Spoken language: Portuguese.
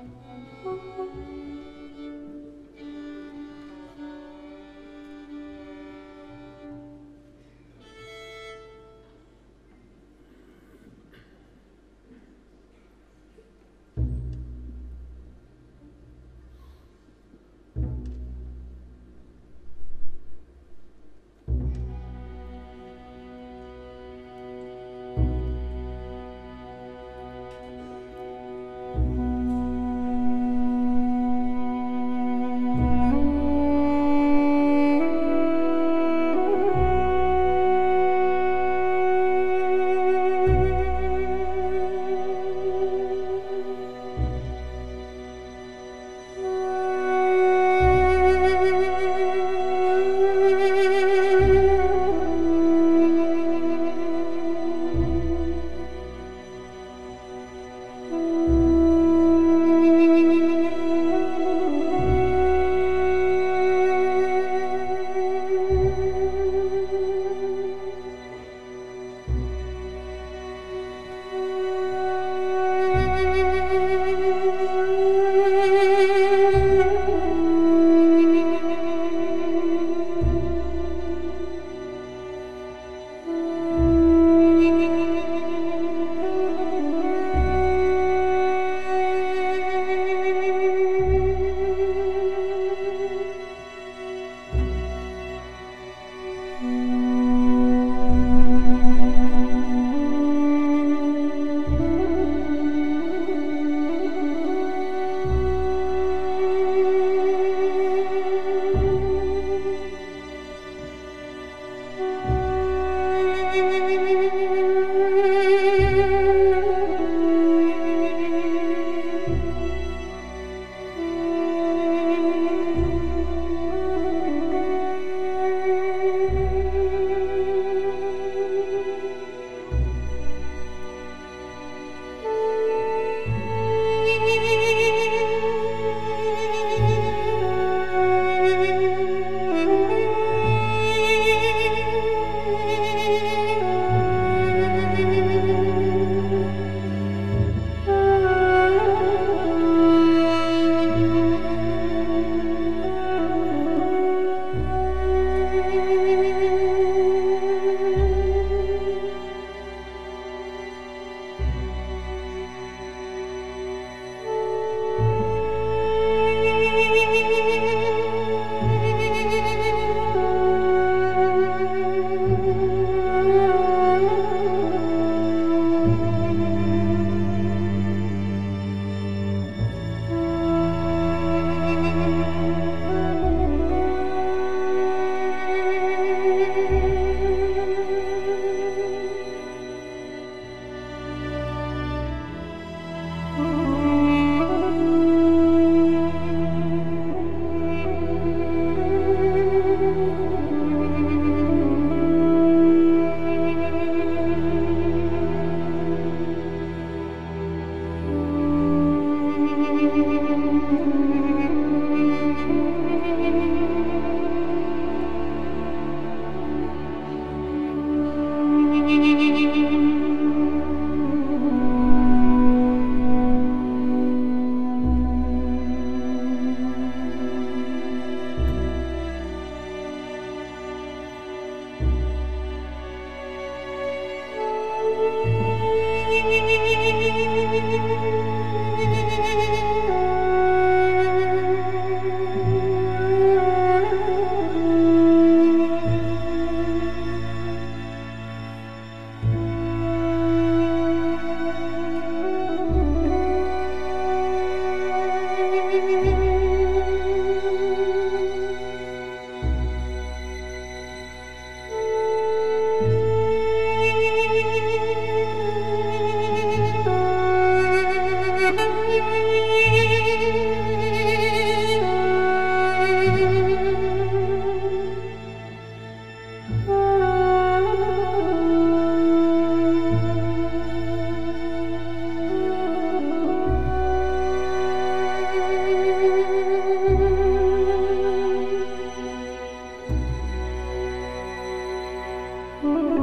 Música 嗯。